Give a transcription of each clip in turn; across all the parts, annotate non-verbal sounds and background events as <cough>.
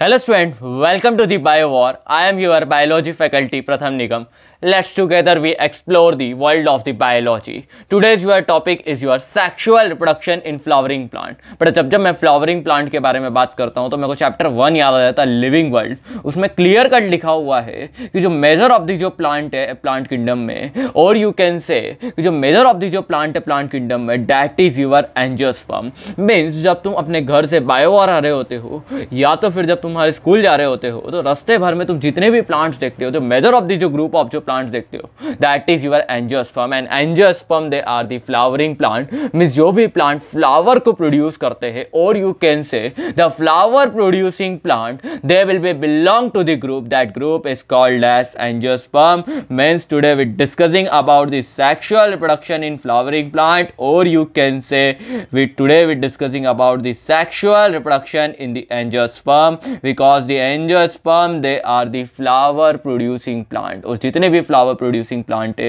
Hello student welcome to the bio war I am your biology faculty Pratham Nigam let's together we explore the world of the biology today's your topic is your sexual reproduction in flowering plant but जब जब मैं flowering plant के बारे में बात करता हूँ तो मेरे को चैप्टर वन याद आ जाता है लिविंग वर्ल्ड उसमें क्लियर कट लिखा हुआ है कि जो मेजर ऑफ़ द जो प्लांट है प्लांट किंगडम में और यू कैन से जो मेजर ऑफ़ द जो प्लांट है प्लांट किंगडम में that is your angiosperm means जब तुम अपने घर से बायो वॉर आ रहे होते हो, या तो फिर जब तुम्हारे स्कूल जा रहे होते हो तो रस्ते भर में तुम जितने भी प्लांट्स देखते हो, जो मेजर ऑफ़ द जो ग्रुप ऑफ़ जो प्लांट्स देखते हो that is your angiosperm and angiosperm they are the flowering plant means जो भी प्लांट फ्लावर को प्रोड्यूस करते हैं और you can say the flower producing plant they will be belong to the group that group is called as angiosperm means today we discussing about the sexual reproduction in flowering plant और you can say we, today we discussing about the sexual reproduction in the angiosperm. Because the angiosperm they are the flower producing plant और जितने भी flower producing plant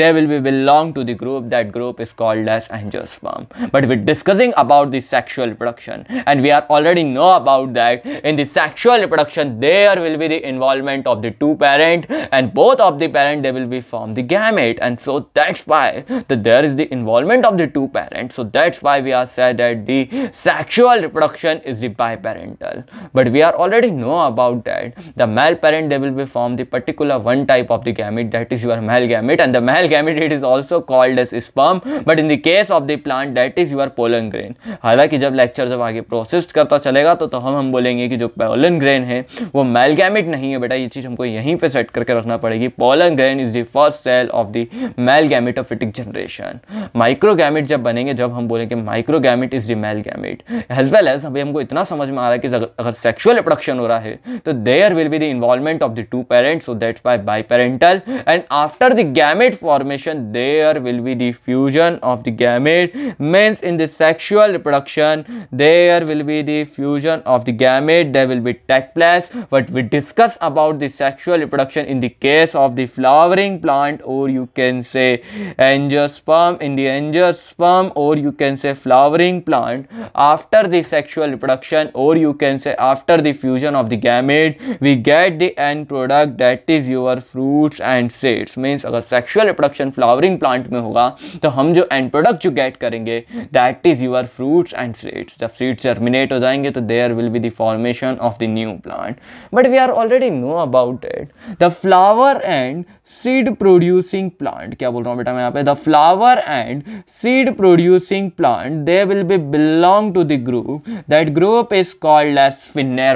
they will be belong to the group that group is called as angiosperm but we're discussing about the sexual reproduction and we are already know about that in the sexual reproduction there will be the involvement of the two parent and both of the parent they will be form the gamete and so that's why that there is the involvement of the two parents so that's why we are said that the sexual reproduction is the biparental but we are already know about that the male parent they will form the particular one type of the gamete that is your male gamete and the male gamete it is also called as sperm but in the case of the plant that is your pollen grain हालाँकि जब lecture जब आगे process करता चलेगा तो तो हम हम बोलेंगे कि जो पोलन ग्रेन है वो मेल गैमेट नहीं है बेटा ये चीज़ हमको यहीं पे सेट करके रखना पड़ेगी pollen grain is the first cell of the male gametophytic generation micro gamete जब बनेंगे जब हम बोलेंगे micro gamete is the male gamete as well as अभी हमको इतना समझ में आ रहा है कि अगर सेक्सुअल प्रोडक्शन हो रहा है तो there will be the involvement of the two parents so that's by biparental and after the gamete formation there will be the fusion of the gamete means in the sexual reproduction there will be the fusion of the gamete there will be take place but we discuss about the sexual reproduction in the case of the flowering plant or you can say angiosperm in the angiosperm or you can say flowering plant after the sexual reproduction or you can say after the fusion of the gamete we get the end product that is your fruits and seeds means अगर sexual reproduction flowering plant में होगा तो हम जो and product जो get करेंगे that is your fruits and seeds जब seeds germinate हो जाएंगे तो there will be the formation of the new plant but we are already know about it the flower and seed producing plant क्या बोल रहा हूँ बेटा मैं यहाँ पे the flower and seed producing plant they will be belong to the group that group is called as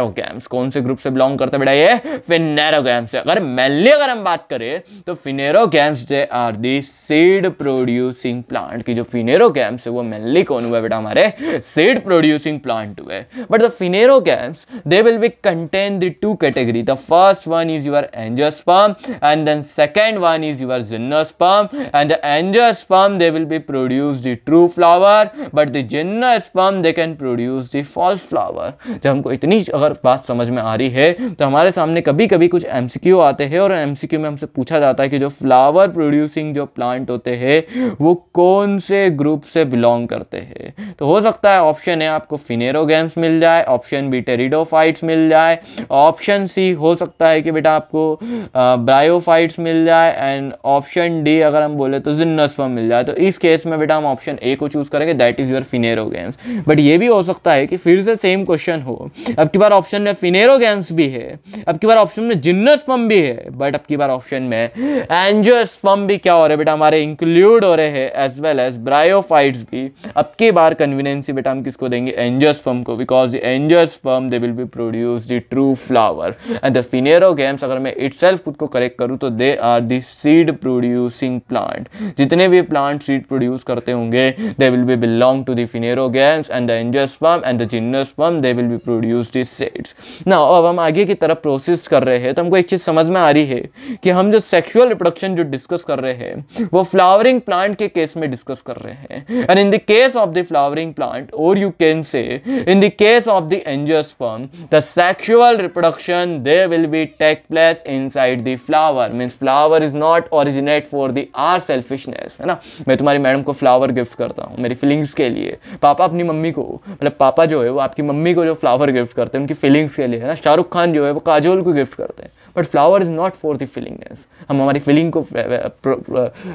phanerogams कौन से ग्रुप से बिलोंग करते बेटा? ये फिनेरोगैम्स अगर मेनली अगर हम बात करें तो phanerogams they are the seed producing plant की जो फिनेरोगैम्स है, वो मेनली कौन हुआ बेटा हमारे? सीड प्रोड्यूसिंग प्लांट हुए। But the phanerogams they will be contain the two category the first one is your angiosperm and then second one is your gymnosperm and the angiosperm, they will be produce the true flower, but the gymnosperm they can produce the false flower. जब हमको इतनी अगर बात समझ में आ रही है। तो हमारे सामने कभी कभी कुछ एमसीक्यू आते हैं और एमसीक्यू में हमसे पूछा जाता है कि जो फ्लावर प्रोड्यूसिंग जो प्लांट होते हैं, वो कौन से ग्रुप से बिलोंग करते हैं? तो हो सकता है ऑप्शन है आपको फिनेरोगेम्स मिल जाए ऑप्शन बी टेरिडोफाइट्स मिल जाए ऑप्शन सी हो सकता है कि बेटा आपको ब्रायोफाइट्स मिल जाए एंड ऑप्शन डी अगर हम बोले तो जिन्नस्पम मिल जाए। तो इस केस में बेटा हम ऑप्शन ए को चूज़ करेंगे that is your phanerogams but ये भी हो सकता है कि फिर से सेम क्वेश्चन हो। अब की बार ऑप्शन में फिनेरोगेम्स भी है, अब की बार ऑप्शन में जिन्नस्पम भी है बट अब की बार ऑप्शन में एंजियोस्पम भी क्या हो रहे हैं बेटा? हमारे इंक्लूड हो रहे हैं एज वेल एज ब्रायोफाइट्स भी। अब की बार कन्वीनियंसी बेटा हम किसको देंगे? एंजियोस्पम को because angiosperm they will be produce the true flower and the phanerogams अगर मैं इट खुद को करेक्ट करूँ तो they are the seed producing plant जितने भी प्लांट सीड प्रोड्यूस करते होंगे they will be belong to the phanerogams and the angiosperm and the gymnosperm they will be produce the seeds ना अब हम आगे की तरफ़ प्रोसेस कर रहे हैं तो हमको एक चीज़ समझ में आ रही है कि हम जो सेक्सुअल रिप्रोडक्शन जो डिस्कस कर रहे हैं, वो फ्लावरिंग प्लांट के केस में डिस्कस कर रहे हैं। And in the case of the flowering plant और you can say in the case of the angiosperm the sexual reproduction they will be take place inside the flower means flower is not originate for the are selfishness है ना? मैं तुम्हारी madam को flower gift करता हूँ, मेरी feelings के लिए। पापा अपनी मम्मी को मतलब पापा जो है, वो आपकी मम्मी को जो फ्लावर गिफ्ट करते हैं, उनकी फीलिंग्स के लिए, है ना? शाहरुख खान जो है, वो काजोल को गिफ्ट करते हैं। But flower is not for the feelingness हम हमारी फीलिंग को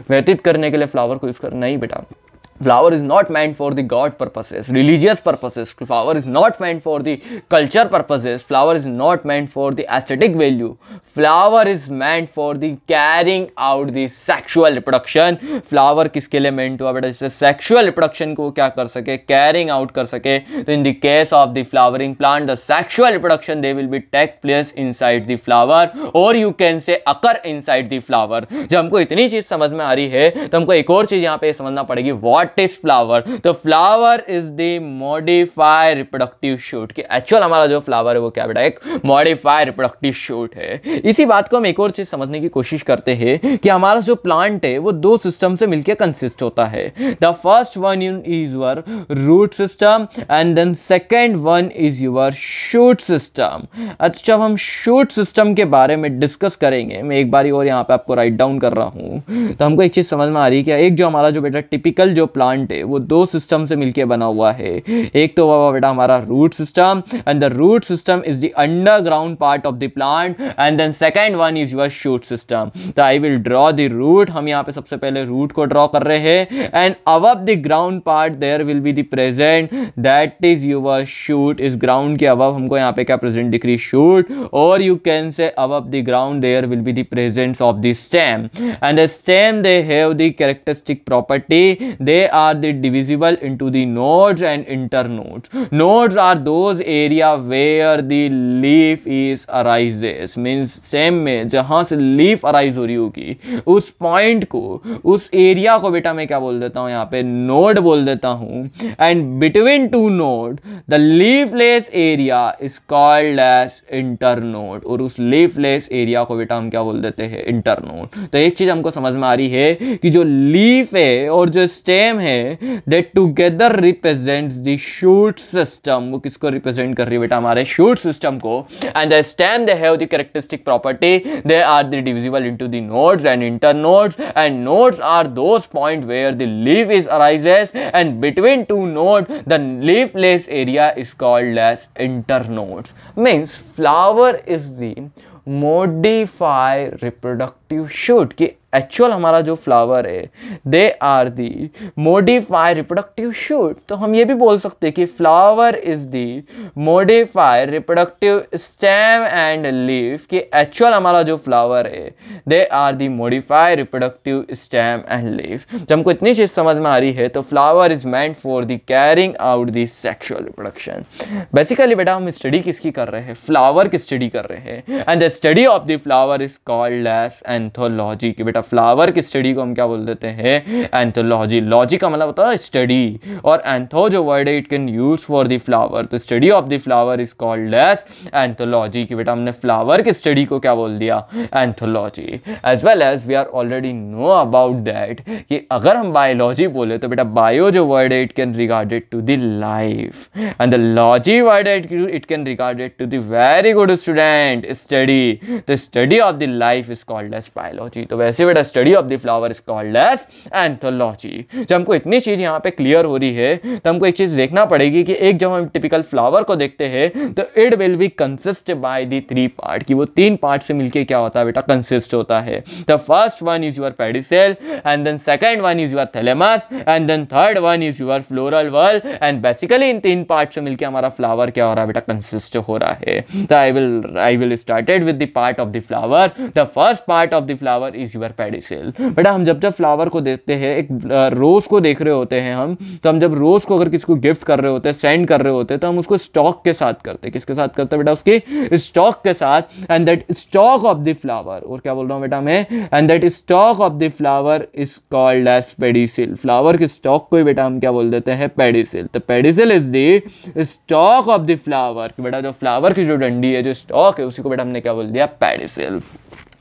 व्यतीत करने के लिए फ्लावर को यूज़ करना नहीं, बेटा। Flower is not meant for the god purposes religious purposes flower is not meant for the culture purposes flower is not meant for the aesthetic value flower is meant for the carrying out the sexual reproduction flower किसके लिए meant हुआ बेटा? जिससे sexual reproduction को क्या कर सके? Carrying out कर सके. तो in the case of the flowering plant the sexual reproduction they will be take place inside the flower और you can say occur inside the flower जब हमको इतनी चीज़ समझ में आ रही है तो हमको एक और चीज़ यहाँ पे समझना पड़ेगी वॉट what is flower? तो flower is the modify reproductive shoot. कि एक्चुअल हमारा जो फ्लावर है वो क्या बेटा? एक मॉडिफाई रिप्रोडक्टिव शूट है। इसी बात को हम एक और चीज़ समझने की कोशिश करते हैं कि हमारा जो प्लांट है, वो दो सिस्टम से मिलकर कंसिस्ट होता है। The first one is your root system and then second one is your shoot system अच्छा जब हम शूट सिस्टम के बारे में डिस्कस करेंगे, मैं एक बार और यहाँ पे आपको राइट डाउन कर रहा हूँ तो हमको एक चीज़ समझ में आ रही है कि एक जो हमारा जो बेटा टिपिकल जो प्लांट है, वो दो सिस्टम से मिलकर बना हुआ है। एक तो हुआ बेटा हमारा root system and the root system is the underground part of the plant and then second one is your shoot system तो I will draw the root हम यहाँ पे सबसे पहले रूट को ड्रॉ कर रहे हैं एंड अब the ground part there will be the present that is your shoot इस ग्राउंड के अब हमको यहाँ पे क्या प्रेजेंट दिख रही? शूट और यू कैन से अब the ground there will be the presence of the stem and the stem they have the characteristic property they are they divisible into the nodes and internodes. Nodes are those area where the leaf is arises. Means, same में जहाँ से leaf arise हो रही होगी, उस point को, उस area को बेटा मैं क्या बोल देता हूँ? यहाँ पे नोड बोल देता हूँ। And between two node the leafless area is called as internode और उस लीफलेस एरिया को बेटा हम क्या बोल देते हैं? इंटरनोड तो एक चीज़ हमको समझ में आ रही है कि जो लीफ है और जो स्टेम है that together represents the shoot system वो किसको रिप्रेजेंट कर रही है बेटा? हमारे शूट सिस्टम को. And the stem they have the characteristic property they are the divisible into the nodes and internodes and nodes are those point where the leaf is arises and between two node the leafless area is called as internodes. Means flower is the modify reproductive shoot कि actual हमारा जो flower है they are the modify reproductive shoot तो हम ये भी बोल सकते हैं कि flower is the modify reproductive stem and leaf कि एक्चुअल हमारा जो फ्लावर है they are the modify reproductive stem and leaf जब हमको इतनी चीज़ समझ में आ रही है तो flower is meant for the carrying out the sexual reproduction basically बेटा हम स्टडी किसकी कर रहे हैं फ्लावर की स्टडी कर रहे हैं and study of the flower is called as anthology की बेटा फ्लावर की स्टडी को हम क्या बोल देते हैं? एंथोलॉजी लॉजी का मतलब होता है स्टडी और एंथो जो वर्ड है it can use for the flower तो study of the flower is called as anthology की बेटा, हमने फ्लावर की स्टडी को क्या बोल दिया? Anthology as well as we are already know about that कि अगर हम बायोलॉजी बोले तो बेटा बायो जो वर्ड है it can regarded to the life and the logy word it can regarded to the very good student study the study of the life is called as biology तो वैसे बेटा study of the flower is called as anthology जब हमको इतनी चीज़ यहाँ पे clear हो रही है तो हमको एक चीज़ देखना पड़ेगी कि एक जब हम टिपिकल फ्लावर को देखते हैं तो it will be consist by the three part की वो तीन पार्ट से मिलके क्या होता है बेटा? कंसिस्ट होता है। The first one is your pedicel and then second one is your thalamus and then third one is your floral whorl and basically इन तीन पार्ट से मिलकर हमारा फ्लावर क्या हो रहा है बेटा? कंसिस्ट हो रहा है। तो I will I will started with the part of the flower the first part of the flower is your pedicel बेटा, हम जब जब फ्लावर को देखते हैं, एक रोज़ को देख रहे होते हैं हम तो हम जब रोज़ को अगर किसी को गिफ्ट कर रहे होते हैं सेंड कर रहे होते हैं तो हम उसको स्टॉक के साथ करते। हैं किसके साथ करते हैं बेटा? उसकी स्टॉक के साथ। And that stalk of the flower और क्या बोल रहा हूँ बेटा मैं? And that stalk of the flower is called as pedicel flower के स्टॉक को ही बेटा हम क्या बोल देते हैं? पेडिसिल तो pedicel is the stalk of the flower बेटा, जो फ्लावर की जो डंडी है, जो स्टॉक है, उसी को बेटा हमने क्या बोल दिया पेडिसिल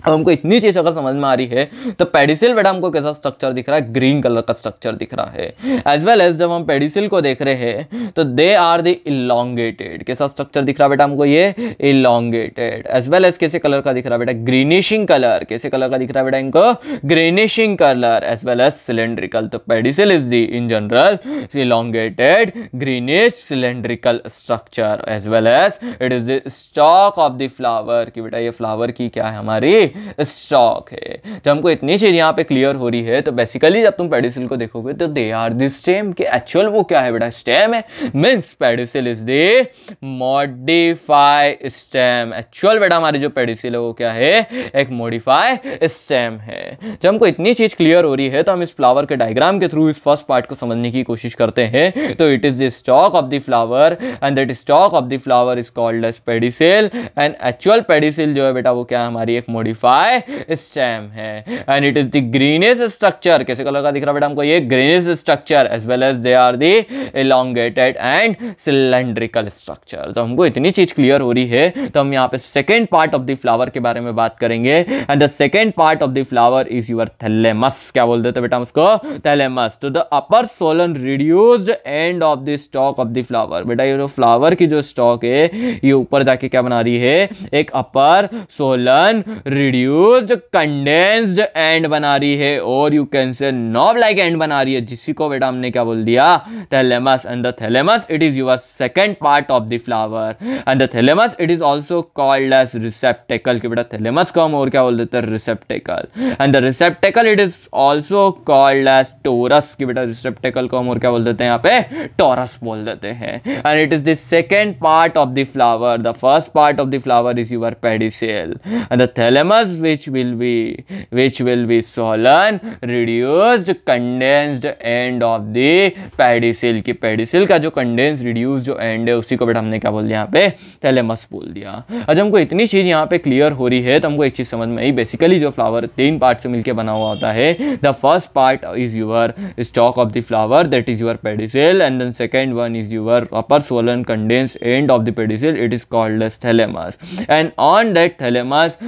अब हमको इतनी चीज़ अगर समझ में आ रही है तो पेडिसिल बेटा हमको कैसा स्ट्रक्चर दिख रहा है? ग्रीन कलर का स्ट्रक्चर दिख रहा है। एज वेल एज जब हम पेडिसिल को देख रहे हैं तो दे आर द इलांगेटेड कैसा स्ट्रक्चर दिख रहा है बेटा हमको ये? इलांगेटेड एज वेल एज कैसे कलर का दिख रहा है बेटा? ग्रीनिशिंग कलर कैसे कलर का दिख रहा है बेटा इनको? Greenishing colour as well as cylindrical तो pedicel is the in general elongated greenish cylindrical structure as well as it is the stalk of the flower की बेटा ये फ्लावर की क्या है हमारी? <laughs> स्टॉक है। जब हमको इतनी चीज़ यहाँ पे क्लियर हो रही है तो बेसिकली जब तुम पेडिसिल को देखोगे तो दे आर द स्टेम के एक्चुअल वो क्या है बेटा? स्टेम है। Means pedicel is the modify stem actual बेटा हमारी जो पेडिसिल है, वो क्या है? एक मॉडिफाई स्टेम है। जब हमको इतनी चीज़ क्लियर हो रही है तो हम इस फ्लावर के डायग्राम के थ्रू इस फ़र्स्ट पार्ट को समझने की कोशिश करते हैं। तो it is the stalk of the flower and that stalk of the flower is called as pedicel and actual pedicel जो है बेटा, वो क्या है? हमारी एक मॉडिफाई मॉडिफाई स्टेम है। And it is the greenness structure कैसे कलर का दिख रहा बेटा, हमको ये greenness structure as well as they are the elongated and cylindrical structure तो हमको इतनी चीज़ क्लियर हो रही है। तो हम यहाँ पे second part of the flower के बारे में बात करेंगे। And the second part of the flower is your thalamus क्या बोल देते बेटा उसको? थैलेमस तो the upper swollen reduced end of the stalk of the flower बेटा, ये जो फ्लावर की जो स्टॉक है, ये ऊपर जाके क्या बना रही है? एक upper swollen reduced condensed end बना रही है और you can say knob like end बना रही है जिसी को बेटा हमने क्या बोल दिया? Thalamus and the thalamus it is your second part of the flower and the thalamus it is also called as receptacle कि बेटा थैलेमस को हम और क्या बोल देते हैं? Receptacle and the receptacle it is also called as torus कि बेटा रिसेप्टेकल को हम और क्या बोल देते हैं यहाँ पे? टोरस बोल देते हैं. And it is the second part of the flower the first part of the flower is your pedicel and the thalamus thalamus which will be which will be swollen reduced condensed end of the pedicel की pedicel का जो condensed reduced जो end है उसी को बेटा हमने क्या बोल दिया यहाँ पे थैलेमस बोल दिया अच्छा हमको इतनी चीज़ यहाँ पे क्लियर हो रही है तो हमको एक चीज़ समझ में आई बेसिकली जो फ्लावर तीन पार्ट से मिलकर बना हुआ होता है the first part is your stalk of the flower that is your pedicel and then second one is your upper swollen condensed end of the pedicel it is called as thalamus and on that thalamus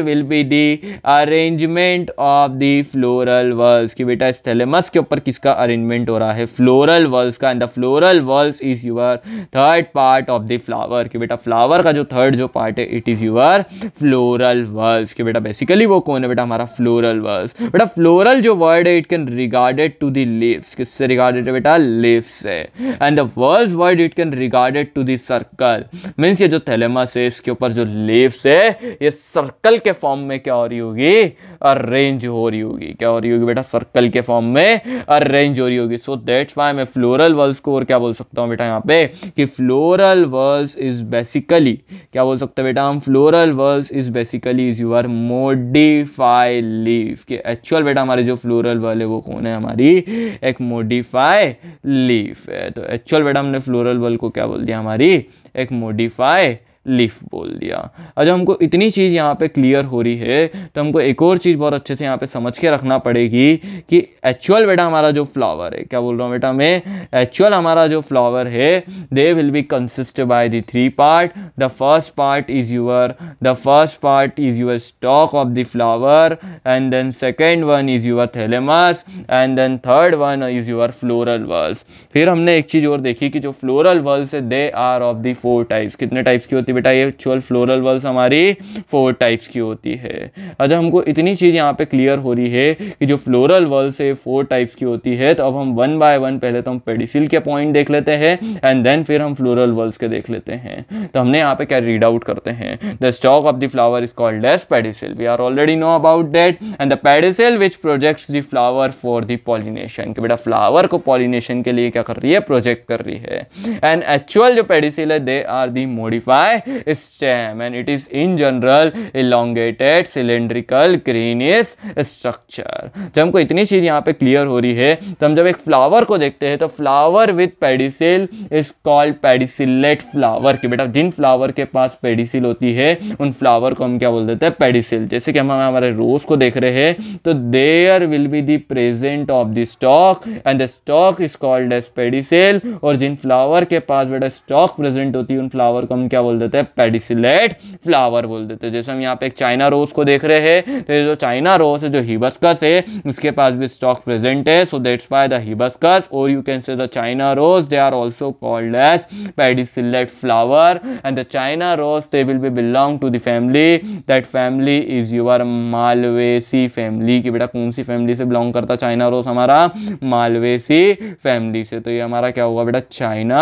there will be the arrangement of the floral walls. कि बेटा, इस thalamus के ऊपर किसका arrangement हो रहा है? Floral whorls का। And the floral whorls is your third part of the flower कि बेटा फ्लावर का जो थर्ड जो पार्ट है it is your floral whorls कि बेटा बेसिकली वो कौन है बेटा? हमारा फ्लोरल वर्ल्स बेटा फ्लोरल जो वर्ड है it can regarded to the leaves किससे रिगार्डेड है बेटा? लिव्स से। And the whorls word it can regarded to the circle means ये जो थैलेमस है, इसके ऊपर जो लिव्स है, ये सर्कल के फॉर्म में क्या हो रही होगी? अरेंज हो रही होगी। क्या हो रही होगी बेटा? सर्कल के फॉर्म में अरेंज हो रही होगी। सो दैट्स वाई मैं फ्लोरल वर्ल्स को और क्या बोल सकता हूँ बेटा यहाँ पे? कि फ्लोरल वर्ल्स इज़ बेसिकली क्या बोल सकते हैं बेटा हम? Floral whorls is basically is your modify leaf कि एक्चुअल बेटा हमारे जो फ्लोरल वर्ल है वो कौन है? हमारी एक मोडिफाई लीफ है। तो एक्चुअल बेटा हमने फ्लोरल वर्ल को क्या बोल दिया? हमारी एक मोडिफाई लीफ बोल दिया। और जब हमको इतनी चीज़ यहाँ पे क्लियर हो रही है तो हमको एक और चीज़ बहुत अच्छे से यहाँ पे समझ के रखना पड़ेगी कि एक्चुअल बेटा हमारा जो फ्लावर है, क्या बोल रहा हूँ बेटा मैं? एक्चुअल हमारा जो फ्लावर है they will be consist by the three part the first part is your the first part is your stalk of the flower and then second one is your thalamus and then third one is your floral whorls फिर हमने एक चीज़ और देखी कि जो floral whorls है they are of the four types कितने types की होती है। बेटा, ये एक्चुअल फ्लोरल वर्ल्स हमारी फोर टाइप्स की होती है। अच्छा हमको इतनी चीज़ यहाँ पे क्लियर हो रही है कि जो फ्लोरल वर्ल्स है फोर टाइप्स की होती है। तो अब हम वन बाय वन पहले तो हम पेडिसिल के पॉइंट देख लेते हैं एंड देन फिर हम फ्लोरल वर्ल्स के देख लेते हैं। तो हमने यहाँ पे क्या रीड आउट करते हैं? The stalk of the flower is called as pedicel we are already know about that and the pedicel which projects the flower for the pollination कि बेटा फ्लावर को पॉलिनेशन के लिए क्या कर रही है? प्रोजेक्ट कर रही है। एंड एक्चुअल जो पेडिसिल है they are the modify stem and it is in general elongated, cylindrical, greenish structure. जब हमको इतनी चीज़ यहाँ पे क्लियर हो रही है तो हम जब एक फ्लावर को देखते हैं तो flower with pedicel is called pedicellate flower कि बेटा। जिन फ्लावर के पास पेडिसिल होती है, उन फ्लावर को हम क्या बोल देते हैं? पेडिसिल जैसे कि हम हमारे रोज को देख रहे हैं तो there will be the present of the stalk and the stalk is called as pedicel और जिन फ्लावर के पास बेटा स्टॉक प्रेजेंट होती है, उन फ्लावर को हम क्या बोल देते देते हैं पेडिसिलेट फ्लावर बोल देते हैं। जैसे हम यहाँ पे एक चाइना रोज को देख रहे हैं तो ये जो चाइना रोज है, जो हिबस्कस है उसके पास भी स्टॉक प्रेजेंट है so that's why the hibiscus और you can say the China rose they are also called as pedicellate flower and the China rose they will be belong to the family that family is your Malvaceae family की बेटा कौन सी family से belong करता China rose हमारा? Malvaceae family से। तो ये हमारा क्या हुआ बेटा? चाइना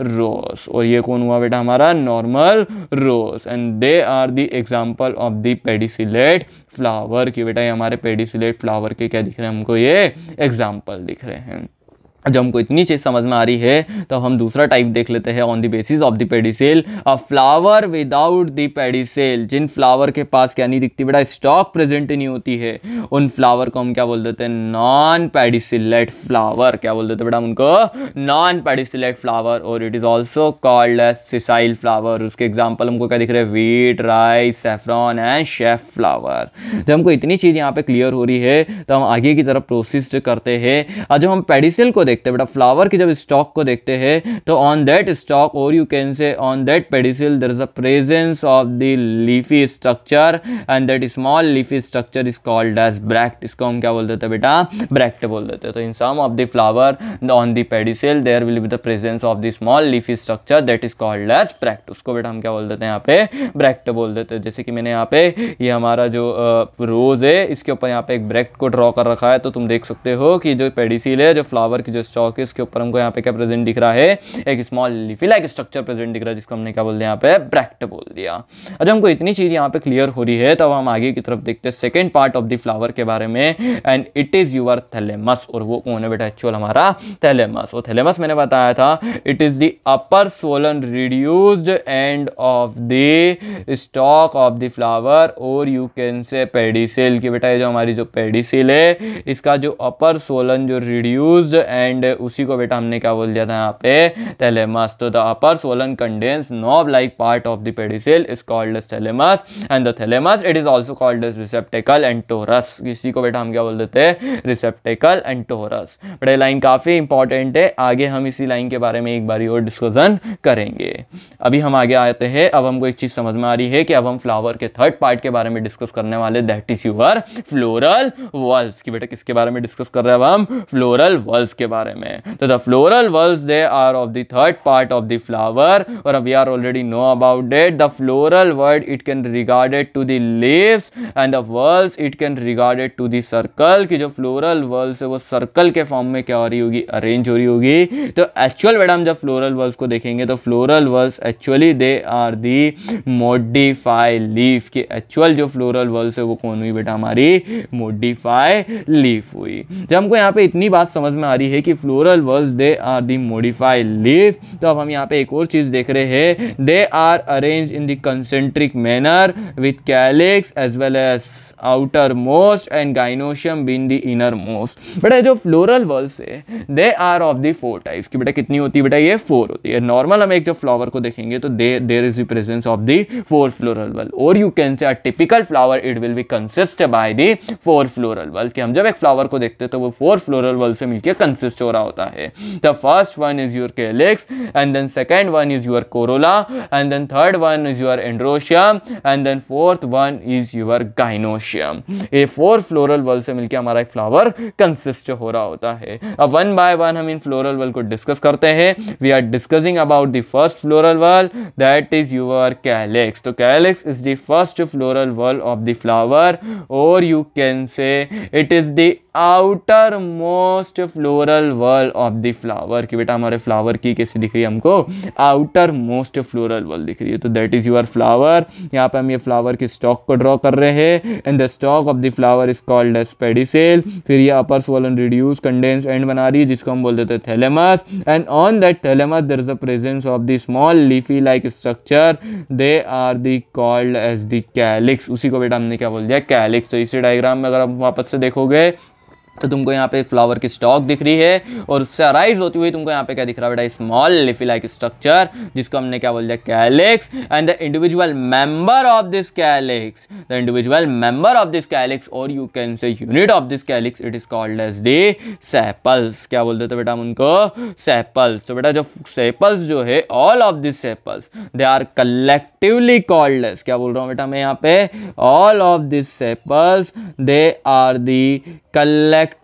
रोज और ये कौन हुआ बेटा हमारा? Normal rose and they are the example of the pedicellate flower की। बेटा, ये हमारे पेडिसिलेट फ्लावर के क्या दिख रहे हैं? हमको ये एग्ज़ाम्पल दिख रहे हैं। जब हमको इतनी चीज़ समझ में आ रही है तो हम दूसरा टाइप देख लेते हैं on the basis of the pedicel a flower without the pedicel Jin flower के पास क्या नहीं दिखती बेटा स्टॉक प्रेजेंट नहीं होती है, उन फ्लावर को हम क्या बोल देते हैं? नॉन पेडिसिलेट फ्लावर क्या बोल देते बेटा उनको? नॉन पेडिसिलेट फ्लावर और it is also called as sessile flower उसके एग्ज़ाम्पल हमको क्या दिख रहे हैं? Wheat rice saffron and chef flower जब हमको इतनी चीज़ यहाँ पे क्लियर हो रही है तो हम आगे की तरफ़ प्रोसेस करते हैं। और जब हम पेडिसिल को देखते हैं बेटा फ्लावर की जब स्टॉक को देखते हैं तो ऑन दैट स्टॉक और you can say on that pedicel there is a presence of the leafy structure and that small leafy structure is called as bract इसको हम क्या बोल देते हैं बेटा? ब्रैक्ट बोल देते हैं तो in some of the flower on the pedicel there will be the presence of the small leafy structure that is called as bract उसको बेटा हम क्या बोल देते हैं यहाँ पे? ब्रैक्ट बोल देते हैं जैसे कि मैंने यहाँ पे, ये हमारा जो रोज है, इसके ऊपर यहाँ पे एक ब्रैक्ट को ड्रॉ कर रखा है तो तुम देख सकते हो कि जो पेडिसिल है, जो फ्लावर की जो स्टॉक है इसके ऊपर हमको यहाँ पे क्या प्रेजेंट दिख रहा है? एक small leafy like structure present दिख रहा है, जिसको हमने क्या बोल दिया यहाँ पे? ब्रैक्ट बोल दिया। अच्छा हमको इतनी चीज़ यहाँ पे क्लियर हो रही है, तब हम आगे की तरफ़ देखते हैं second part of the flower के बारे में। And it is your thalamus और वो कौन है बेटा? एक्चुअल हमारा थैलेमस और थैलेमस मैंने बताया था it is the upper swollen reduced end of the stalk of the flower और यू कैन से पेडिसेल की बेटा, ये जो हमारी जो पेडिसेल है, इसका जो अपर सोलन जो रिड्यूस्ड एंड उसी को बेटा हमने क्या बोल दिया था यहाँ पे? थैलेमस तो the upper swollen condense knob like part of the pedicel is called as thalamus and the thalamus it is also called as receptacle and torus इसी को बेटा हम क्या बोल देते हैं? रिसेप्टिकल एंड टोरस बड़े लाइन काफ़ी इंपॉर्टेंट है। आगे हम इसी लाइन के बारे में एक बार और डिस्कशन करेंगे। अभी हम आगे आते हैं। अब हमको एक चीज़ समझ में आ रही है कि अब हम फ्लावर के थर्ड पार्ट के बारे में डिस्कस करने वाले that is your floral whorls की बेटा किसके बारे में डिस्कस कर रहे हैं अब हम? फ्लोरल वल्स के बारे में। तो the floral whorls they are of the third part of the flower और we are already know about it the floral word it can regarded to the leaves and the whorls it can regarded to the circle की जो floral whorls है, वो circle के form में क्या हो रही होगी? अरेंज हो रही होगी। तो एक्चुअल हम जब फ्लोरल वर्ल्स को देखेंगे तो floral whorls actually they are the modify leaf की एक्चुअल जो फ्लोरल वर्ल्स है, वो कौन हुई बेटा हमारी? मोडिफाई लीफ हुई। जब हमको यहाँ पे इतनी बात समझ में आ रही है कि floral whorls they are the modify leaf तो अब हम यहाँ पे एक और चीज़ देख रहे हैं। They are arrange in the concentric manner with calyx as well as outer most and gynoecium been the inner most. बेटा जो फ्लोरल वर्ल्स है, they are of the four types की। बेटा, कितनी होती है बेटा? ये फोर होती है। नॉर्मल हम एक जो फ्लावर को देखेंगे तो they there is the presence of the four floral whorl और you can say typical flower it will be consist by the four floral whorl कि हम जब एक फ्लावर को देखते हैं तो वो फोर फ्लोरल वर्ल से मिलकर कंसिस्ट हो रहा होता है। The first one is your calyx, and then second one is your corolla, and then third one is your androecium and then fourth one is your gynoecium ये four floral whorl से मिलकर हमारा एक flower consist हो रहा होता है। अब वन बाय वन हम इन फ्लोरल वल को डिस्कस करते हैं। We are discussing about the first floral whorl that is your calyx तो calyx is the first floral whorl of the flower और you can say it is the outermost floral whorl of the flower कि, बेटा हमारे flower की कैसी दिख रही है हमको? आउटर मोस्ट फ्लोरल वर्ल दिख रही है। तो दैट इज़ यूर फ्लावर यहाँ पे हम ये फ्लावर की स्टॉक को ड्रॉ कर रहे हैं। And the stalk of the flower is called as pedicel फिर ये upper swollen reduce condense and बना रही है, जिसको हम बोल देते हैं thalamus and on that thalamus there is a presence of the small leafy like structure they are the called as the calyx उसी को बेटा हमने क्या बोल दिया? कैलिक्स तो इसी डायग्राम में अगर आप वापस से देखोगे तो तुमको यहाँ पे फ्लावर की स्टॉक दिख रही है और उससे अराइज होती हुई तुमको यहाँ पे क्या दिख रहा है बेटा? स्मॉल लिफी लाइक स्ट्रक्चर जिसको हमने क्या बोल दिया? Calyx and the individual member of this calyx the individual member of this calyx और you can say unit of this calyx it is called as the sepals क्या बोलते थे बेटा हम उनको? सेपल्स तो बेटा जो सेपल्स जो है all of this sepals they are collectively called as क्या बोल रहा हूँ बेटा मैं यहाँ पे? All of this sepals they are the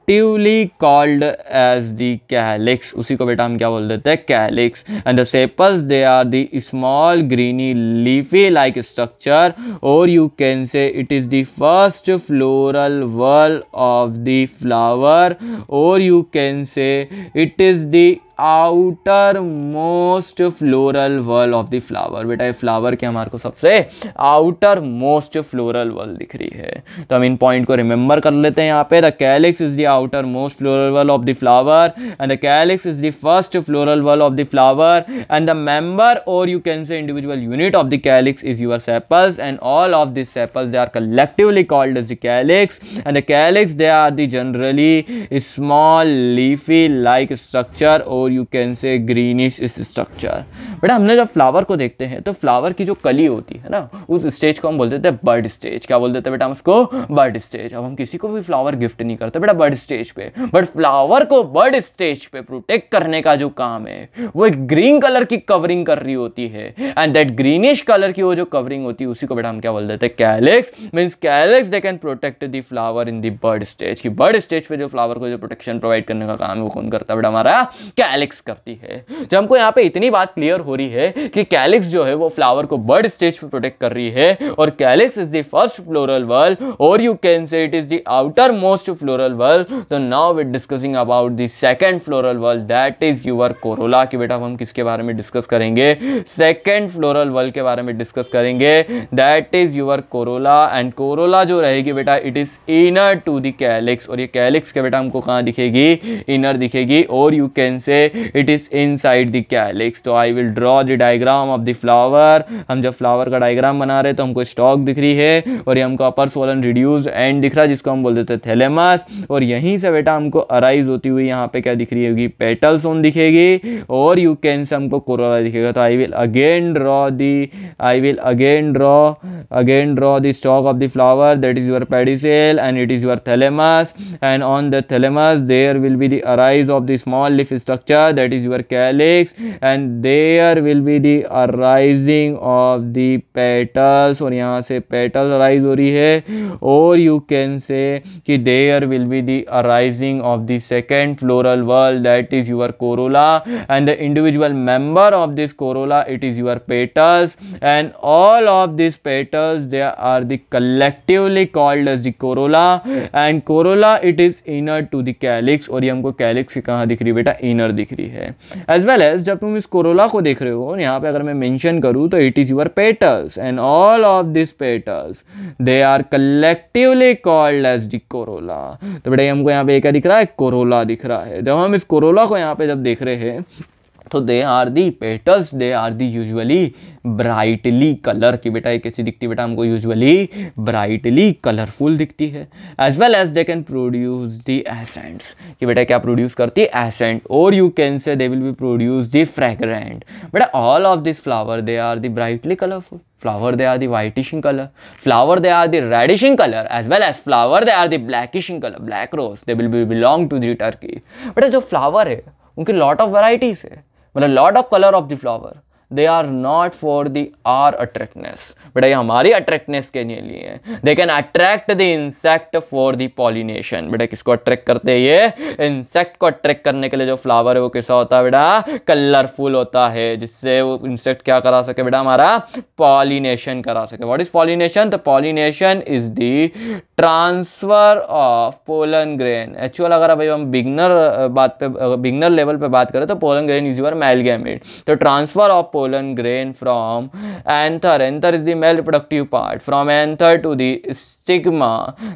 collectively called as the calyx उसी को बेटा हम क्या बोल देते हैं? Calyx and the sepals they are the small greeny leafy like structure और you can say it is the first floral whorl of the flower और you can say it is the outermost floral whorl of the flower बेटा, ये flower के हमारे को सबसे? Outer most floral whorl दिख रही है। तो हम इन पॉइंट को रिमेंबर कर लेते हैं यहाँ पे। The calyx is the outermost floral whorl of the flower and the calyx is the first floral whorl of the flower and the member और you can say individual unit of the calyx is your sepals and all of this sepals they are collectively called as the calyx and the calyx they are the generally small leafy like structure और और you can say greenish इस structure बेटा हमने जब flower को देखते हैं तो फ्लावर की जो कली होती है ना, उस स्टेज को हम बोलते थे बर्ड स्टेज क्या बोल देते हैं बेटा हम उसको? बर्ड स्टेज अब हम किसी को भी फ्लावर गिफ्ट नहीं करते बेटा बर्ड स्टेज पे. बट फ्लावर को बर्ड स्टेज पे प्रोटेक्ट करने का जो काम है, वो एक ग्रीन कलर की कवरिंग कर रही होती है. एंड दैट ग्रीनिश कलर की वो जो कवरिंग होती है, उसी को बेटा हम क्या बोल देते हैं calyx means calyx they can protect the flower in the bud stage की बर्ड स्टेज पे जो फ्लावर को जो प्रोटेक्शन प्रोवाइड करने का काम है, वो कौन करता है बेटा हमारा? कैलिक्स करती है। जब हमको यहाँ पे इतनी बात क्लियर हो रही है कि कैलिक्स जो है वो फ्लावर को बर्ड स्टेज पे प्रोटेक्ट कर रही है और calyx is the first floral whorl और you can say it is the outermost floral whorl तो now with discussing about the second floral whorl that is your corolla की बेटा हम किसके बारे में डिस्कस करेंगे? सेकेंड फ्लोरल वर्ल के बारे में डिस्कस करेंगे that is your corolla and corolla जो रहेगी बेटा it is inner to the calyx और ये कैलिक्स के बेटा हमको कहाँ दिखेगी? इनर दिखेगी और you can say it is inside the calyx तो I will draw the diagram of the flower हम जब फ्लावर का डायग्राम बना रहे तो हमको स्टॉक दिख रही है और ये हमको अपर सोलन रिड्यूस एंड दिख रहा है, जिसको हम बोल देते थैलेमस और यहीं से बेटा हमको अराइज होती हुई यहाँ पे क्या दिख रही होगी? पेटल सोन दिखेगी और यू कैन से हमको कोरोला दिखेगा। तो I will again draw the I will again draw again draw the stalk of the flower that is your pedicel and it is your thalamus and on the thalamus there will be the arise of the small leaf structure that is your calyx and there will be the arising of the petals और यहाँ से petals arise हो रही है और you can say कि there will be the arising of the second floral whorl that is your corolla and the individual member of this corolla it is your petals and all of these petals they are the collectively called as the corolla and corolla it is inner to the calyx और ये हमको calyx कहाँ दिख रही है बेटा inner दिख रही है। एज वेल एज जब तुम इस कोरोला को देख रहे हो यहाँ पे अगर मैं मेंशन करूँ तो it is your petals and all of this petals they are collectively called as the corolla तो बेटा हमको यहाँ पे क्या दिख रहा है कोरोला दिख रहा है। जब हम इस कोरोला को यहाँ पे जब देख रहे हैं तो they are the petals they are the usually brightly colour की बेटा, ये कैसी दिखती बेटा, हमको यूजुअली ब्राइटली कलरफुल दिखती है as well as they can produce the scents कि बेटा, क्या प्रोड्यूस करती है? एसेंट और you can say they will be produce the fragrant बेटा all of this flower they are the brightly colourful the whitish in color. Flower, they are the reddish in color, as well as flower, they are the blackish in color. Black rose, they will be belong to the turkey. बेटा, जो flower है, उनकी lot of varieties है। but a lot of color of the flower. They are not for the our attractiveness बेटा ये हमारी अट्रैक्टनेस के लिए they can attract the insect for the pollination बेटा किसको अट्रैक्ट करते हैं? ये इंसेक्ट को अट्रैक्ट करने के लिए जो फ्लावर है वो कैसा होता है बेटा? कलरफुल होता है, जिससे वो इंसेक्ट क्या करा सके बेटा हमारा? पॉलिनेशन करा सके। What is pollination the pollination is the transfer of pollen grain actual अगर भाई हम बिगनर बात पे बिगनर लेवल पे बात करें तो pollen grain is your male gamete तो transfer of pollen grain from anther. Anther is the male reproductive part. From anther to the stigma.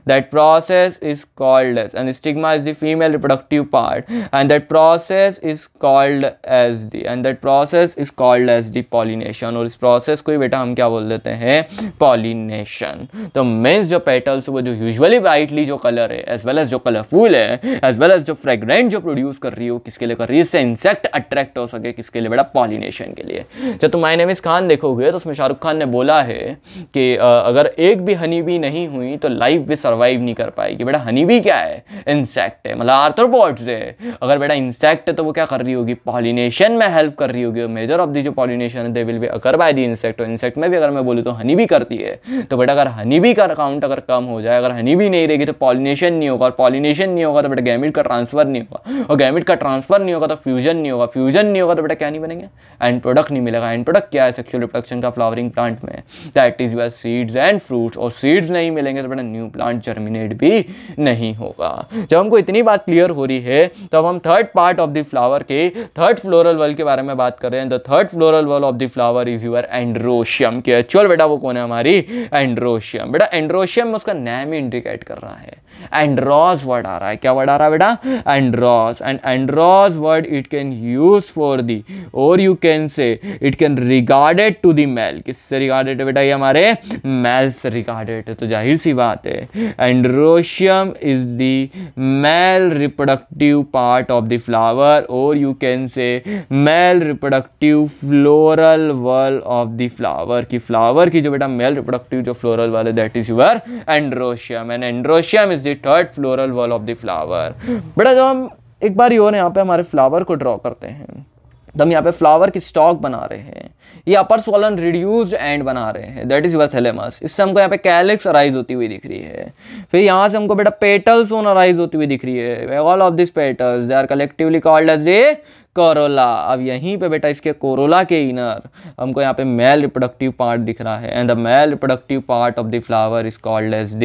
That process is called as and stigma is the female reproductive part and that process is called as the and that process is called as the pollination और इस process को ही बेटा हम क्या बोल देते हैं pollination तो मेन्स जो petals वो जो usually brightly जो color है as well as जो colorful है as well as जो fragrant जो produce कर रही हो किसके लिए कर रही है इससे इंसेक्ट अट्रैक्ट हो सके किसके लिए बेटा पॉलिनेशन के लिए जब तुम माई नेम इस खान देखोगे तो उसमें शाहरुख खान ने बोला है कि अगर एक भी हनी भी नहीं हुई तो लाइफ भी सर्वाइव नहीं कर पाएगी। बेटा हनी भी क्या है? इंसेक्ट है मतलब आर्थ्रोपोड्स है। अगर बेटा इंसेक्ट है तो वो क्या कर रही होगी? पॉलिनेशन में हेल्प कर रही होगी। मेजर ऑफ़ दी जो पॉलिनेशन है they will be occur by the insect और इंसेक्ट में भी अगर मैं बोलूँ तो हनी भी करती है। तो बेटा, अगर हनी भी का अकाउंट अगर कम हो जाए, अगर हनी भी नहीं रहेगी तो पॉलिनेशन नहीं होगा और पॉलिनेशन नहीं होगा तो बेटा गैमिट का ट्रांसफ़र नहीं होगा। और गैमिट का ट्रांसफ़र नहीं होगा तो फ्यूजन नहीं होगा। फ्यूजन नहीं होगा तो बेटा क्या नहीं बनेंगे? एंड प्रोडक्ट मिलेगा। एंड प्रोडक्ट क्या है? सेक्सुअल रिप्रोडक्शन का फ्लावरिंग प्लांट में। That is your seeds and fruits और सीड्स नहीं मिलेंगे तो बेटा न्यू प्लांट जर्मिनेट भी नहीं होगा। जब हमको इतनी बात क्लियर हो रही है, तब तो हम third part of the flower के थर्ड फ्लोरल वल के बारे में बात कर रहे हैं। The third floral whorl of the flower is your androecium के एक्चुअल बेटा वो कौन है? हमारी एंड्रोशियम बेटा एंड्रोशियम उसका नेम ही इंडिकेट कर रहा है। एंड्रॉस वर्ड आ रहा है। क्या वर्ड आ रहा है बेटा? Andros and andros word it can use for the और you can say it can regarded to the male किससे रिगार्डेड है बेटा ये हमारे? मेल से रिगार्डेड है तो ज़ाहिर सी बात है। Androecium is the male reproductive part of the flower और you can say male reproductive floral whorl of the flower की फ्लावर की जो बेटा मेल रिप्रोडक्टिव जो फ्लोरल वाले that is your androecium and androecium is the third floral whorl of the flower बेटा जब हम एक बार और यहाँ पे हमारे फ्लावर को ड्रॉ करते हैं। तो हम यहाँ पे फ्लावर की स्टॉक बना रहे हैं ये अपर सोलन रिड्यूस्ड एंड बना रहे हैं। दैट इज़ यूर थैलेमस इससे हमको यहाँ पे कैलिक्स अराइज होती हुई दिख रही है। फिर यहाँ से हमको बेटा पेटल्स ओन अराइज होती हुई दिख रही है। All of this petals they are collectively called as a corolla अब यहीं पे बेटा इसके कोरोला के इनर हमको यहाँ पे मेल रिप्रोडक्टिव पार्ट दिख रहा है। And the male reproductive part of the flower is called as the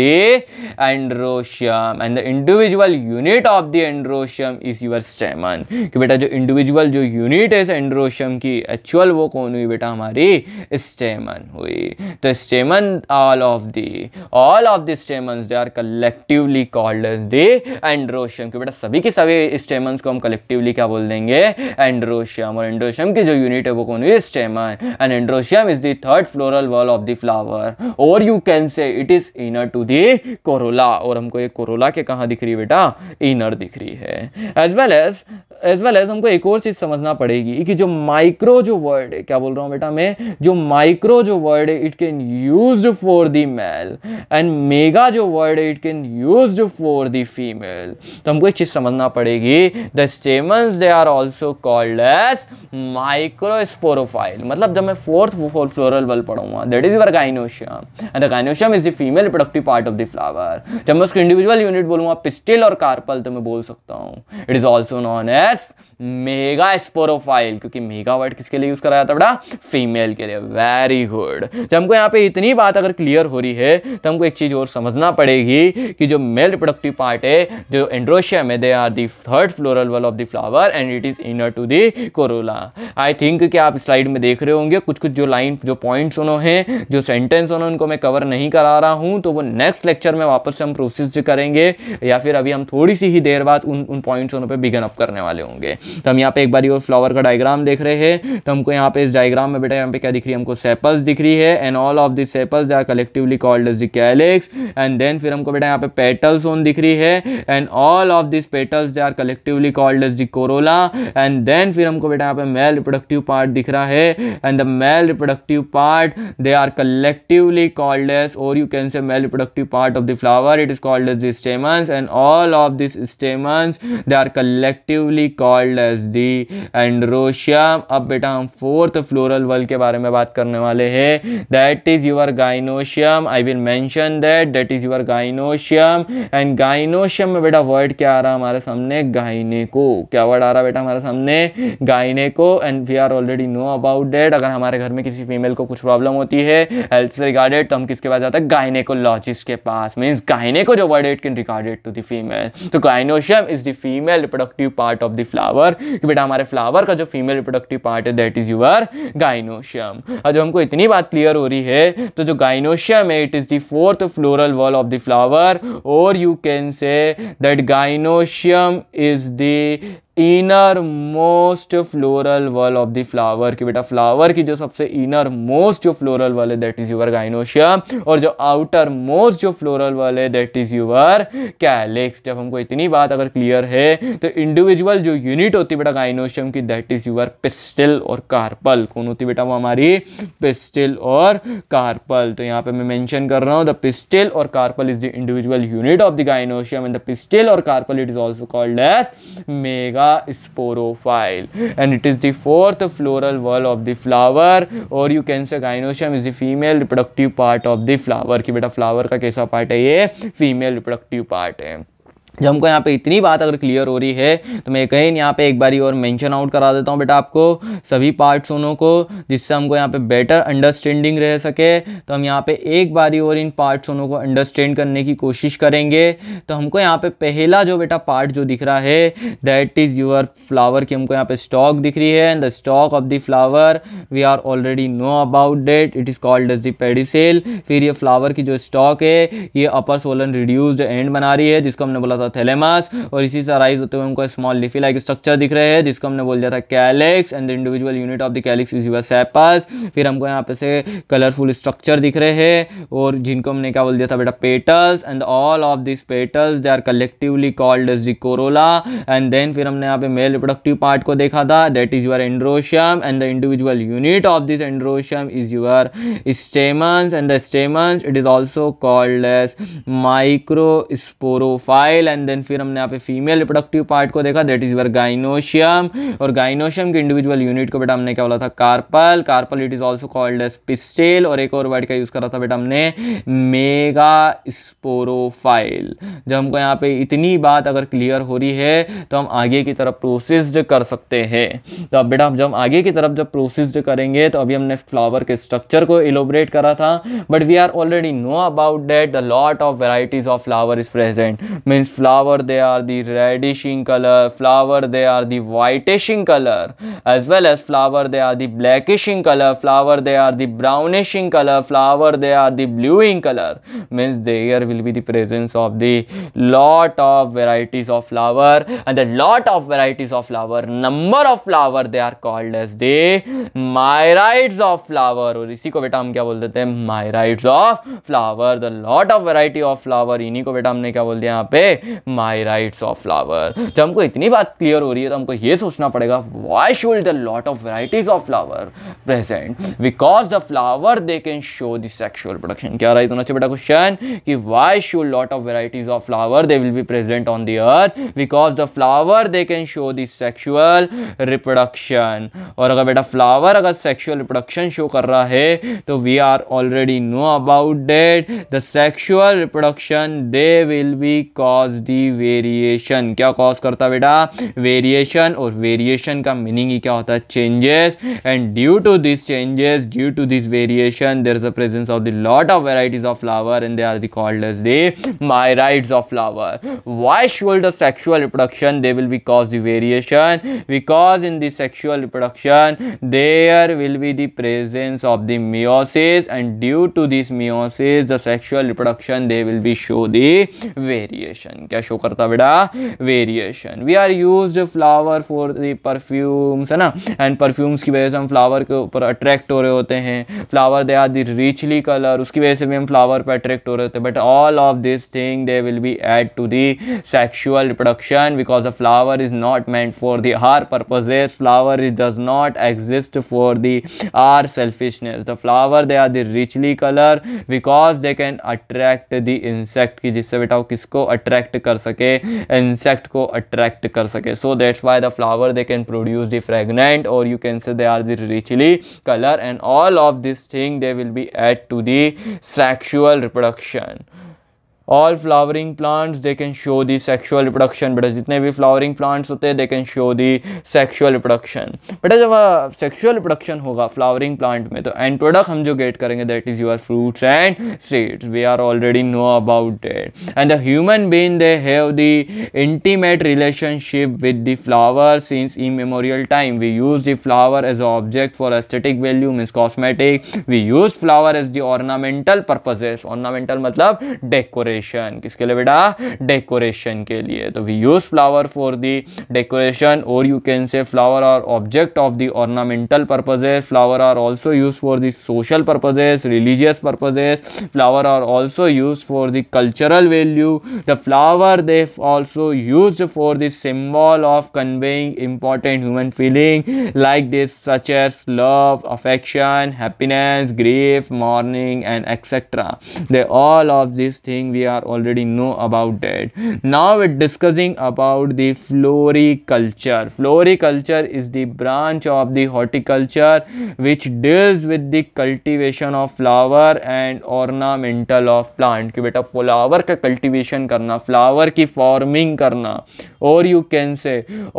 androecium and the individual unit of the androecium is your stamen कि बेटा जो इंडिविजुअल जो यूनिट है एंड्रोशियम की एक्चुअल वो कौन हुई बेटा? हमारी स्टेमन हुई। तो stamen all of the all of the stamens they are collectively called as the androecium कि बेटा सभी के सभी स्टेमन्स को हम कलेक्टिवली क्या बोल देंगे? एंड्रोशियम और एंड्रोशियम की जो यूनिट है वो कौन है? Stamen and androecium is the third floral whorl of the flower और you can say it is inner to the corolla और हमको ये कोरोला के कहाँ दिख रही है बेटा? इनर दिख रही है. As well as as well as हमको एक और चीज़ समझना पड़ेगी कि जो माइक्रो जो वर्ड है, क्या बोल रहा हूँ बेटा मैं? जो माइक्रो जो वर्ड है it can use for the male and mega जो वर्ड है it can use for the female तो हमको एक चीज़ समझना पड़ेगी the stamens they are also called as microsporophyll मतलब जब मैं fourth four floral whorl पढ़ूँगा that is your gynoecium and the gynoecium is the female reproductive part of the flower जब मैं उसको इंडिविजुअल यूनिट बोलूँगा पिस्टिल और कार्पल तो मैं बोल सकता हूँ. It is also known as as megasporophyll क्योंकि मेगा वर्ड किसके लिए यूज़ करा जाता है बेटा? फीमेल के लिए। वेरी गुड जब हमको यहाँ पे इतनी बात अगर क्लियर हो रही है तो हमको एक चीज़ और समझना पड़ेगी कि जो मेल रिप्रोडक्टिव पार्ट है, जो एंड्रोशियम है they are the third floral whorl of the flower and it is inner to the corolla I think कि आप स्लाइड में देख रहे होंगे कुछ कुछ जो लाइन जो पॉइंट्स उन्होंने जो सेंटेंस उन्होंने उनको मैं कवर नहीं करा रहा हूँ तो वो नेक्स्ट लेक्चर में वापस से हम प्रोसेस करेंगे, या फिर अभी हम थोड़ी सी ही देर बाद उन उन पॉइंट्स उन पर बिगन अप करने वाले होंगे। तो हम यहाँ पे एक बार और फ्लावर का डायग्राम देख रहे हैं। तो हमको यहाँ पे इस डायग्राम में बेटा यहाँ पे क्या दिख रही है? हमको सेपल्स दिख रही है and all of this sepals are collectively called as the calyx and then फिर हमको बेटा यहाँ पे पेटल्स ओन दिख रही है and all of this petals they are collectively called as the corolla and then फिर हमको बेटा यहाँ पे मेल रिप्रोडक्टिव पार्ट दिख रहा है and the male reproductive part they are collectively called as और you can say male reproductive part of the flower it is called as the stamens and all of this stamens they are collectively called as the androecium अब बेटा हम fourth floral whorl के बारे में बात करने वाले हैं. That is your gynoecium I will mention that that is your gynoecium and gynoecium में बेटा वर्ड क्या आ रहा है हमारे सामने? गाइनेको क्या वर्ड आ रहा है बेटा हमारे सामने? Gyneco and we are already know about that अगर हमारे घर में किसी फीमेल को कुछ प्रॉब्लम होती है हेल्थ से रिगार्डेड तो हम किसके पास जाते हैं? गाइनेकोलॉजिस्ट के पास. मीन्स गाइनेको जो word it can regarded to the female तो gynoecium is the female reproductive part of the flower कि बेटा हमारे फ्लावर का जो फीमेल रिप्रोडक्टिव पार्ट है दैट इज़ यूर गाइनोशियम और जब हमको इतनी बात क्लियर हो रही है तो जो गाइनोशियम है it is the fourth floral whorl of the flower और you can say that gynoecium is the innermost floral whorl of the flower की बेटा फ्लावर की जो सबसे इनर मोस्ट जो फ्लोरल वॉल है दैट इज़ यूर गाइनोशियम और जो आउटर मोस्ट जो फ्लोरल वॉल है दैट इज़ यूर कैलिक्स जब हमको इतनी बात अगर क्लियर है तो इंडिविजुअल जो यूनिट होती है बेटा गाइनोशियम की दैट इज़ यूर पिस्टिल और कार्पल कौन होती बेटा, वो हमारी पिस्टिल और कार्पल तो यहाँ पे मैं मेंशन कर रहा हूँ द पिस्टिल और carpel is the individual unit of the gynoecium and the pistil और carpel it is also called as megasporophyll and it is the fourth floral whorl of the flower और you can say gynoecium is the female reproductive part of the flower की बेटा flower का कैसा part है ये? Female reproductive part है. जब हमको यहाँ पे इतनी बात अगर क्लियर हो रही है तो मैं कहीं यहाँ पे एक बारी और मेंशन आउट करा देता हूँ बेटा आपको सभी पार्ट्सों को, जिससे हमको यहाँ पे बेटर अंडरस्टैंडिंग रह सके। तो हम यहाँ पे एक बारी और इन पार्ट्सों को अंडरस्टैंड करने की कोशिश करेंगे। तो हमको यहाँ पे पहला जो बेटा पार्ट जो दिख रहा है दैट इज़ यूर फ्लावर की हमको यहाँ पे स्टॉक दिख रही है। And the stalk of the flower we are already know about that it is called as the pedicel फिर ये फ्लावर की जो स्टॉक है, ये अपर सोलन रिड्यूस्ड एंड बना रही है, जिसको हमने बोला था था थैलेमस और इसी से राइज होते हुए हमको स्मॉल लिफी लाइक स्ट्रक्चर दिख रहे हैं, जिसको हमने बोल दिया था calyx and the individual unit of the calyx is your sepals फिर हमको यहाँ पे से कलरफुल स्ट्रक्चर दिख रहे हैं, और जिनको हमने क्या बोल दिया था बेटा petals and all of this petals they are collectively called as the corolla and then फिर हमने यहाँ पे मेल रिप्रोडक्टिव पार्ट को देखा था that is your androecium and the individual unit of this androecium is your stamens and the stamens it is also called as microsporophyll and then फिर हमने यहाँ पे फीमेल रिप्रोडक्टिव पार्ट को देखा that is your gynoecium और gynoecium के individual unit को बेटा हमने क्या बोला था? Carpel carpel it is also called as pistil और एक और वर्ड का यूज़ करा था बेटा हमने मेगा स्पोरोफाइल जब हमको यहाँ पे इतनी बात अगर क्लियर हो रही है तो हम आगे की तरफ़ प्रोसेस्ड कर सकते हैं। तो अब बेटा, जब आगे की तरफ़ जब प्रोसेस्ड करेंगे तो अभी हमने फ्लावर के स्ट्रक्चर को इलोबरेट करा था। But we are already know about that the lot of varieties of flower is present means flower they are the reddish in color flower they are the whitish in color as well as flower they are the blackish in color flower they are the brownish in color flower they are the blue in color means there will be the presence of the lot of varieties of flower and the lot of varieties of flower number of flower they are called as the myriads of flower और इसी को बेटा हम क्या बोल देते हैं myriads of flower the lot of variety of flower इन्हीं को बेटा हमने क्या बोल दिया यहाँ पे माई राइट्स ऑफ़ फ्लावर जब हमको इतनी बात क्लियर हो रही है तो हमको ये सोचना पड़ेगा why should the lot of varieties of flower present because the flower they can show the sexual production क्या राइज होना चाहिए बेटा क्वेश्चन कि why should lot of varieties of flower they will be present on the earth because the flower they can show the sexual reproduction और अगर बेटा flower अगर sexual reproduction show कर रहा है तो we are already know about that the sexual reproduction they will be cause the variation क्या cause करता बेटा वेरिएशन और वेरिएशन का मीनिंग ही क्या होता है changes and due to this changes due to this variation there is a presence of the lot of varieties of flower and they are the called as the myriads of flower why should the sexual reproduction they will be cause the variation because in the sexual reproduction there will be the presence of the meiosis and due to this meiosis the sexual reproduction they will be show the variation क्या show करता बेटा? Variation we are use flower for the perfumes है ना? And perfumes की वजह से हम flower के ऊपर अट्रैक्ट हो रहे होते हैं। Flower they are the richly colour उसकी वजह से भी हम फ्लावर पर अट्रैक्ट हो रहे होते हैं। But all of this thing they will be add to the sexual reproduction because a flower is not meant for the our purposes flower is does not exist for the our selfishness the flower they are the richly colour because they can attract the insect की, जिससे बेटा वो किसको attract attract कर सके insect को attract कर सके. So that's why the flower they can produce the fragrant और you can say they are the richly colour and all of this thing they will be add to the sexual reproduction all flowering plants they can show the sexual reproduction बेटा, जितने भी flowering plants होते हैं they can show the sexual reproduction बेटा, जब sexual reproduction होगा flowering plant में तो एंड प्रोडक्ट हम जो गेट करेंगे that is your fruits and seeds we are already know about it and the human being they have the intimate relationship with the flower since immemorial time we use the flower as a object for aesthetic value means cosmetic we use flower as the ornamental purposes ornamental मतलब decoration decoration किसके लिए बेटा? Decoration के लिए. तो we use flower for the decoration और you can say flower are object of the ornamental purposes flower are also use for the social purposes religious purposes flower are also use for the cultural value the flower they also use for the symbol of conveying important human feeling like this, such as love, affection, happiness, grief, mourning, and etc they all of these things we are already know about that now we're discussing about the floriculture floriculture is the branch of the horticulture which deals with the cultivation of flower and ornamental of plant कि बेटा flower का cultivation करना flower की farming करना और you can say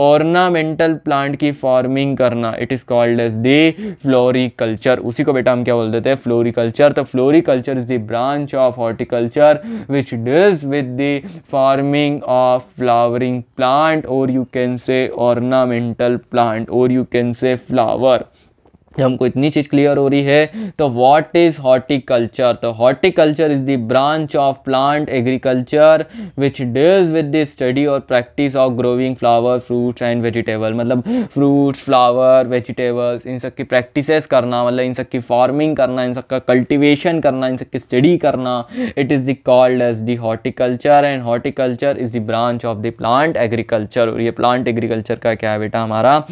ornamental plant की farming करना it is called as the floriculture उसी को बेटा हम क्या बोल देते हैं फ्लोरिकल्चर तो floriculture is the branch of horticulture which deals with the farming of flowering plant or you can say ornamental plant or you can say flower हमको इतनी चीज़ क्लियर हो रही है। तो व्हाट इज़ हॉर्टिकल्चर तो horticulture is the branch of plant agriculture which deals with the study और practice of growing flower fruits and vegetable मतलब फ्रूट्स फ्लावर वेजिटेबल्स इन सब की प्रैक्टिसेस करना मतलब इन सब की फ़ार्मिंग करना, इन सब का कल्टिवेशन करना, इन सब की स्टडी करना। It is the called as the horticulture and horticulture is the branch of the plant agriculture और ये प्लांट एग्रीकल्चर का क्या है बेटा? हमारा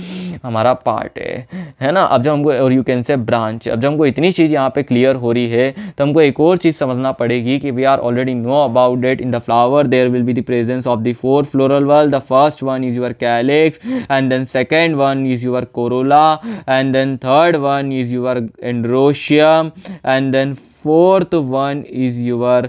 हमारा पार्ट है। है ना? अब जब हमको और यू कैन से ब्रांच अब जब हमको इतनी चीज़ यहाँ पे क्लियर हो रही है तो हमको एक और चीज़ समझना पड़ेगी कि we are already know about that in the flower there will be the presence of the four floral whorl the first one is your calyx and then second one is your corolla and then third one is your androecium and then fourth one is your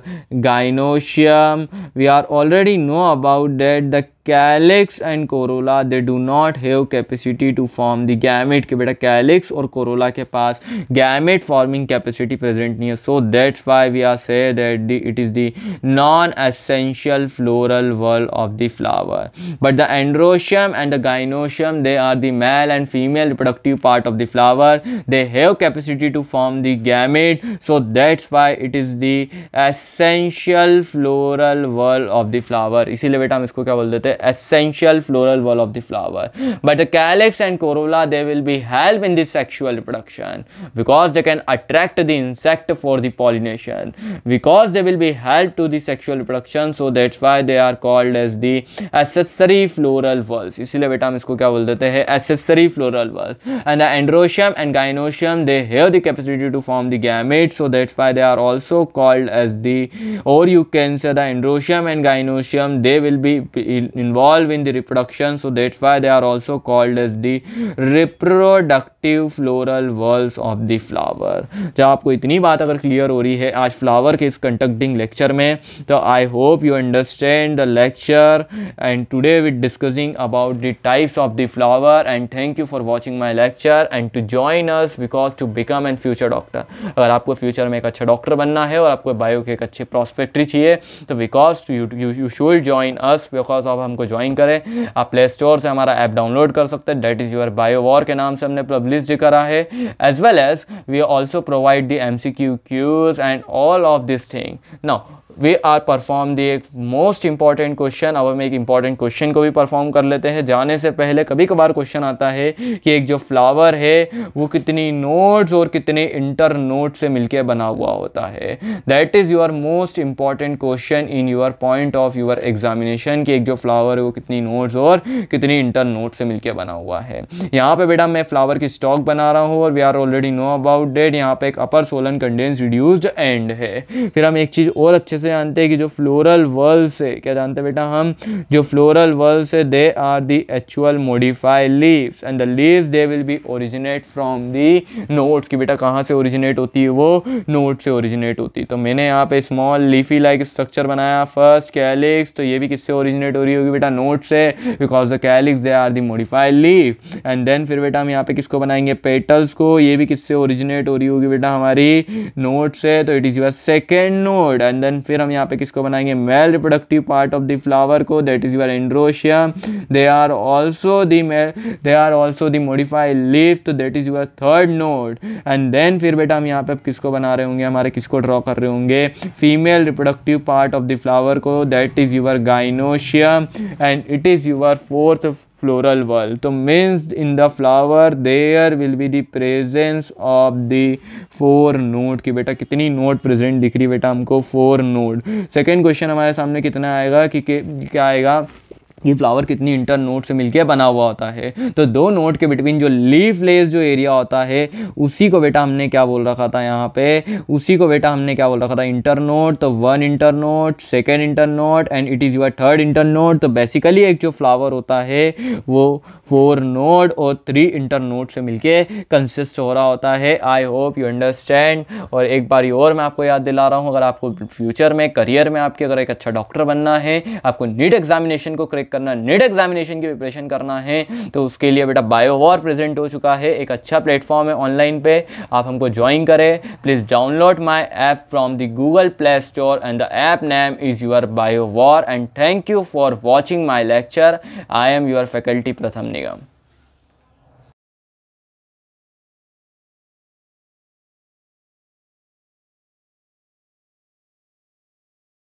gynosium we are already know about that. The calyx and corolla they do not have capacity to form the gamete. Ke beta calyx or corolla ke paas gamete forming capacity present nahi so that's why we are say that the, it is the non essential floral wall of the flower. But the androecium and the gynosium they are the male and female reproductive part of the flower. They have capacity to form the gamete. So that That's why it is the essential floral whorl of the flower इसीलिए बेटा हम इसको क्या बोल देते हैं essential floral wall of the flower. But the calyx and corolla, they will be help in the sexual reproduction because they can attract the insect for the pollination because they will be help to the sexual reproduction. So that's why they are called as the accessory floral walls. इसीलिए बेटा हम इसको क्या बोल देते हैं accessory floral walls. And the androecium and gynoecium, they have the capacity to form the gametes. So that's why they are also called as the, or you can say the androecium and gynoecium, they will be involved in the reproduction so that's why they are also called as the reproductive floral walls of the flower जब आपको इतनी बात अगर clear हो रही है आज flower के इस कंडक्टिंग लेक्चर में तो I hope you understand the lecture and today with discussing about the types of the flower and thank you for watching my lecture and to join us because to become an future doctor अगर आपको future में एक अच्छा doctor बनना है और आपको bio के एक अच्छे प्रॉस्पेक्ट्री चाहिए। तो because you you should join us because of हमको ज्वाइन करें, आप प्ले स्टोर से हमारा ऐप डाउनलोड कर सकते हैं। That is your bio war के नाम से हमने पब्लिश करा है। As well as we also provide the M C Q Qs and all of this thing now we are perform the एक मोस्ट इंपॉर्टेंट क्वेश्चन अब हम एक इंपॉर्टेंट क्वेश्चन को भी परफॉर्म कर लेते हैं। जाने से पहले कभी कभार क्वेश्चन आता है कि एक जो फ्लावर है, वो कितनी नोट्स और कितने इंटर नोट से मिलकर बना हुआ होता है। That is your most important question in your point of your examination कि एक जो फ्लावर है, वो कितनी नोट्स और कितनी इंटर नोट से मिलकर बना हुआ है। यहाँ पे बेटा मैं फ्लावर की स्टॉक बना रहा हूँ और we are already know about that यहाँ पे एक upper Solan condense reduced and है। फिर हम एक चीज़ और अच्छे से कैसे जानते हैं कि जो फ्लोरल वर्ल से, क्या जानते हैं बेटा हम? जो फ्लोरल वर्ल से they are the actual modified leaves and the leaves they will be originate from the nodes की बेटा कहाँ से ओरिजिनेट होती है वो? नोट से ओरिजिनेट होती है। तो मैंने यहाँ पे स्मॉल लीफी लाइक स्ट्रक्चर बनाया फ़र्स्ट कैलिक्स तो ये भी किससे ओरिजिनेट हो रही होगी बेटा? नोट से because the calyx they are the modified leaf and then फिर बेटा हम यहाँ पे किसको बनाएँगे? पेटल्स को। ये भी किससे ओरिजिनेट हो रही होगी बेटा हमारी? नोट से तो it is your second node and then फिर हम यहाँ पे किसको बनाएँगे? Male reproductive part of the flower को that is your androecium they are also the are also the modified leaf तो that is your third node and then फिर बेटा हम यहाँ पे किसको बना रहे होंगे? हमारे किसको ड्रॉ कर रहे होंगे? Female reproductive part of the flower को that is your gynoecium and it is your fourth floral whorl तो means in the flower there will be the presence of the four node की बेटा कितनी node present दिख रही बेटा हमको? Four note second question हमारे सामने कितना आएगा कि क्या आएगा? ये फ्लावर कितनी इंटर नोट से मिलके बना हुआ होता है। तो दो नोट के बिटवीन जो लीफ लेस जो एरिया होता है, उसी को बेटा हमने क्या बोल रखा था यहाँ पे? उसी को बेटा हमने क्या बोल रखा था? इंटर नोट तो one internode second internode and it is your third internode तो बेसिकली एक जो फ्लावर होता है, वो फोर नोट और थ्री इंटर नोट से मिलके कंसिस्ट हो रहा होता है। आई होप यू अंडरस्टैंड और एक बार और मैं आपको याद दिला रहा हूँ, अगर आपको फ्यूचर में करियर में आपके अगर एक अच्छा डॉक्टर बनना है, आपको नीट एग्जामिनेशन को क्रैक करना नेट एग्जामिनेशन की प्रिपरेशन करना है। तो उसके लिए बेटा बायो वॉर प्रेजेंट हो चुका है। एक अच्छा प्लेटफॉर्म है ऑनलाइन पे। आप हमको ज्वाइन करें। Please download my app from the Google Play Store and the app name is your Biowar and thank you for watching my lecture I am your faculty Pratham Nigam